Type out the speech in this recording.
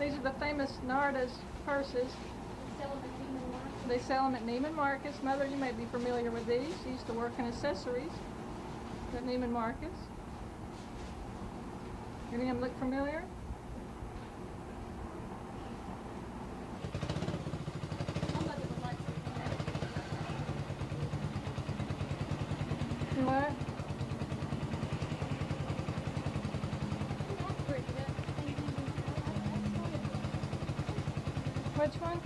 These are the famous Narna's purses. They sell them at Neiman Marcus. Mother, you may be familiar with these. She used to work in accessories at Neiman Marcus. Any of them look familiar? What? Which one?